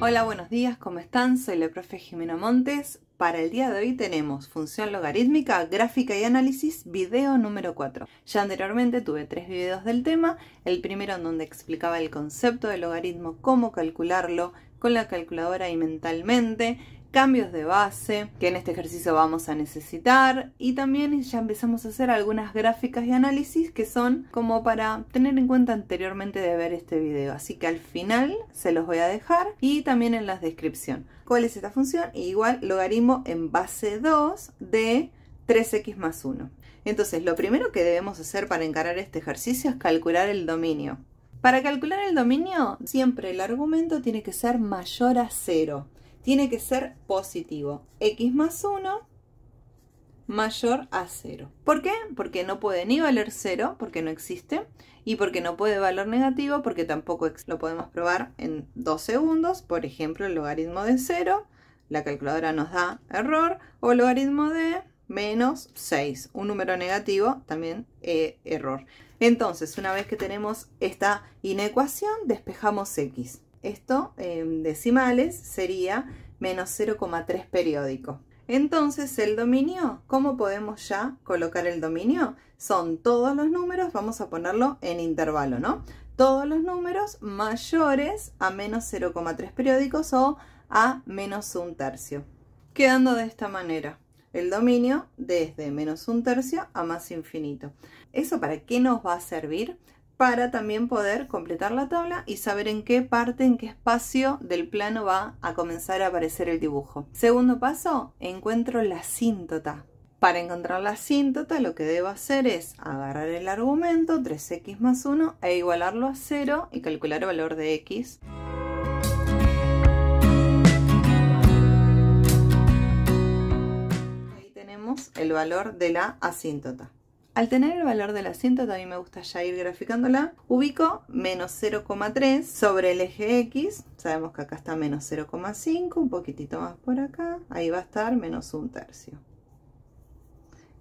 Hola, buenos días, ¿cómo están? Soy la profe Jimena Montes. Para el día de hoy tenemos función logarítmica, gráfica y análisis, video número 4. Ya anteriormente tuve tres videos del tema, el primero en donde explicaba el concepto del logaritmo, cómo calcularlo con la calculadora y mentalmente, cambios de base que en este ejercicio vamos a necesitar. Y también ya empezamos a hacer algunas gráficas y análisis que son como para tener en cuenta anteriormente de ver este video. Así que al final se los voy a dejar y también en la descripción. Cuál es esta función igual logaritmo en base 2 de 3x más 1 entonces lo primero que debemos hacer para encarar este ejercicio es calcular el dominio. Para calcular el dominio siempre el argumento tiene que ser mayor a 0 tiene que ser positivo. x más 1 mayor a 0. ¿Por qué? Porque no puede ni valer 0, porque no existe, y porque no puede valer negativo, porque tampoco lo podemos probar en 2 segundos. Por ejemplo, el logaritmo de 0, la calculadora nos da error, o el logaritmo de menos 6, un número negativo, también eh, error. Entonces, una vez que tenemos esta inecuación, despejamos x. Esto en decimales sería menos 0,3 periódico. Entonces el dominio, ¿cómo podemos ya colocar el dominio? Son todos los números, vamos a ponerlo en intervalo, ¿no? Todos los números mayores a menos 0,3 periódicos o a menos un tercio. Quedando de esta manera el dominio desde menos un tercio a más infinito. ¿Eso para qué nos va a servir? Para también poder completar la tabla y saber en qué parte, en qué espacio del plano va a comenzar a aparecer el dibujo. Segundo paso, encuentro la asíntota. Para encontrar la asíntota lo que debo hacer es agarrar el argumento 3x más 1 e igualarlo a 0 y calcular el valor de x. Ahí tenemos el valor de la asíntota. Al tener el valor de la asíntota, a mí me gusta ya ir graficándola, ubico menos 0,3 sobre el eje X, sabemos que acá está menos 0,5, un poquitito más por acá, ahí va a estar menos un tercio.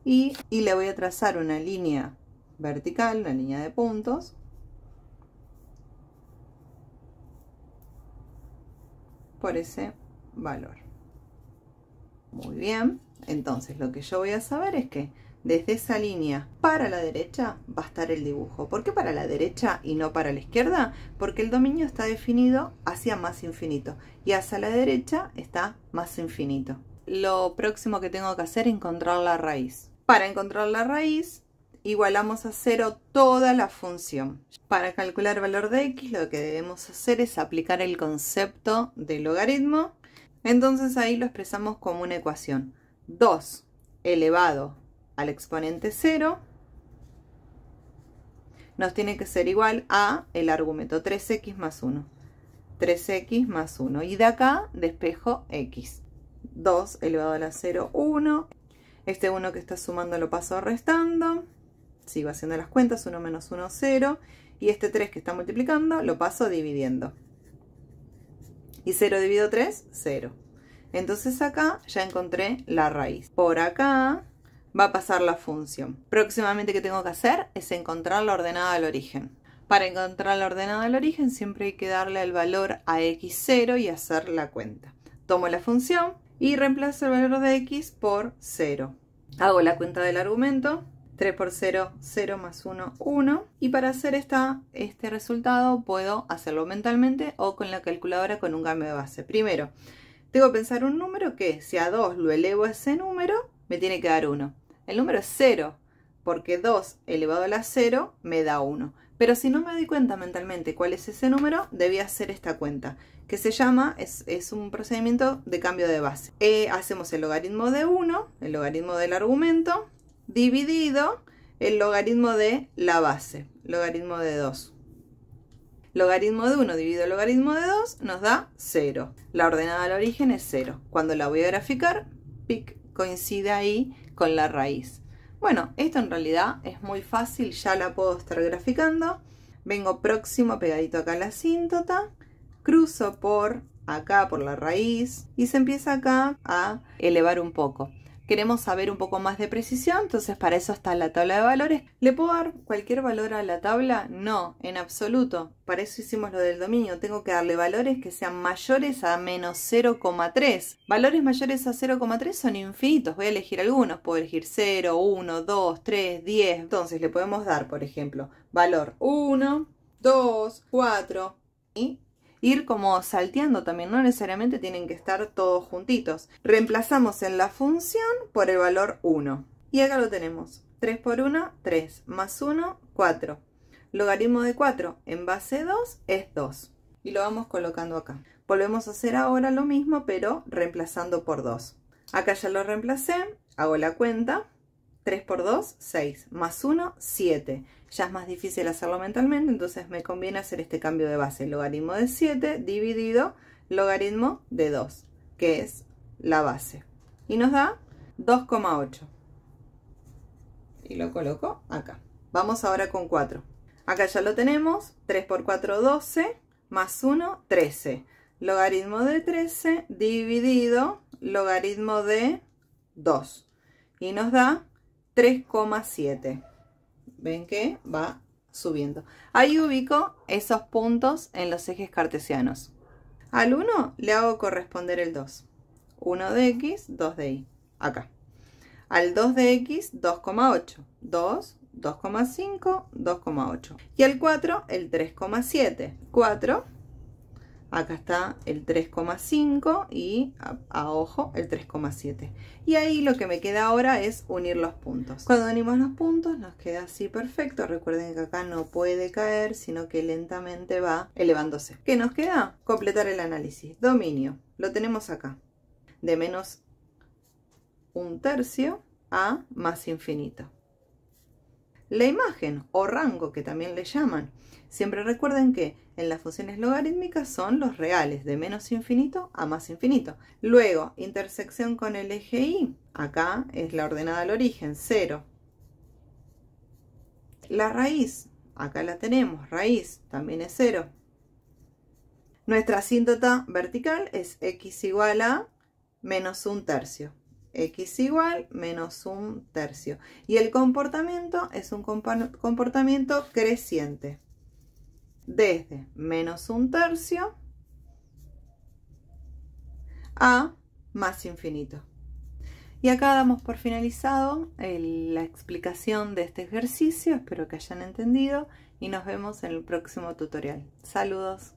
Y, y le voy a trazar una línea vertical, una línea de puntos, por ese valor. Muy bien, entonces lo que yo voy a saber es que desde esa línea para la derecha va a estar el dibujo. ¿Por qué para la derecha y no para la izquierda? Porque el dominio está definido hacia más infinito y hacia la derecha está más infinito. Lo próximo que tengo que hacer es encontrar la raíz. Para encontrar la raíz igualamos a cero toda la función. Para calcular el valor de x lo que debemos hacer es aplicar el concepto de logaritmo. Entonces ahí lo expresamos como una ecuación. 2 elevado al exponente 0 nos tiene que ser igual a el argumento 3x más 1. 3x más 1. Y de acá despejo x. 2 elevado a la 0, 1. Este 1 que está sumando lo paso restando. Sigo haciendo las cuentas. 1 menos 1, 0. Y este 3 que está multiplicando lo paso dividiendo. Y 0 dividido 3, 0. Entonces acá ya encontré la raíz. Por acá va a pasar la función. Próximamente que tengo que hacer es encontrar la ordenada del origen. Para encontrar la ordenada del origen siempre hay que darle el valor a x0 y hacer la cuenta. Tomo la función y reemplazo el valor de x por 0. Hago la cuenta del argumento. 3 por 0, 0 más 1, 1. Y para hacer esta, este resultado puedo hacerlo mentalmente o con la calculadora con un cambio de base. Primero, tengo que pensar un número que si a 2 lo elevo a ese número, me tiene que dar 1. El número es 0, porque 2 elevado a la 0 me da 1. Pero si no me doy cuenta mentalmente cuál es ese número, debía hacer esta cuenta, que se llama, es, un procedimiento de cambio de base. Eh, hacemos el logaritmo de 1, el logaritmo del argumento, dividido el logaritmo de la base, logaritmo de 2. Logaritmo de 1 dividido el logaritmo de 2 nos da 0. La ordenada al origen es 0. Cuando la voy a graficar, pic, coincide ahí con la raíz. Bueno, esto en realidad es muy fácil, ya la puedo estar graficando. Vengo próximo, pegadito acá a la asíntota, cruzo por acá, por la raíz, y se empieza acá a elevar un poco. Queremos saber un poco más de precisión, entonces para eso está la tabla de valores. ¿Le puedo dar cualquier valor a la tabla? No, en absoluto. Para eso hicimos lo del dominio. Tengo que darle valores que sean mayores a menos 0,3. Valores mayores a 0,3 son infinitos. Voy a elegir algunos. Puedo elegir 0, 1, 2, 3, 10. Entonces le podemos dar, por ejemplo, valor 1, 2, 4 y ir como salteando también, no necesariamente tienen que estar todos juntitos. Reemplazamos en la función por el valor 1. Y acá lo tenemos. 3 por 1, 3, más 1, 4. Logaritmo de 4 en base 2 es 2. Y lo vamos colocando acá. Volvemos a hacer ahora lo mismo, pero reemplazando por 2. Acá ya lo reemplacé, hago la cuenta. 3 por 2, 6, más 1, 7 ya es más difícil hacerlo mentalmente, entonces me conviene hacer este cambio de base. Logaritmo de 7 dividido logaritmo de 2, que es la base. Y nos da 2,8. Y lo coloco acá. Vamos ahora con 4. Acá ya lo tenemos. 3 por 4, 12. Más 1, 13. Logaritmo de 13 dividido logaritmo de 2. Y nos da 3,7 ven que va subiendo. Ahí ubico esos puntos en los ejes cartesianos. Al 1 le hago corresponder el 2. 1 de x, 2 de y. Acá. Al 2 de x, 2,8. 2, 2,5, 2,8. Y al 4, el 3,7. 4 Acá está el 3,5 y a, ojo el 3,7. Y ahí lo que me queda ahora es unir los puntos. Cuando unimos los puntos nos queda así perfecto. Recuerden que acá no puede caer, sino que lentamente va elevándose. ¿Qué nos queda? Completar el análisis. Dominio. Lo tenemos acá. De menos un tercio a más infinito. La imagen o rango que también le llaman. Siempre recuerden que en las funciones logarítmicas son los reales, de menos infinito a más infinito. Luego, intersección con el eje y. Acá es la ordenada al origen, 0. La raíz, acá la tenemos, raíz también es 0. Nuestra asíntota vertical es x igual a menos un tercio x igual menos un tercio. Y el comportamiento es un comportamiento creciente. Desde menos un tercio a más infinito. Y acá damos por finalizado la explicación de este ejercicio. Espero que hayan entendido y nos vemos en el próximo tutorial. Saludos.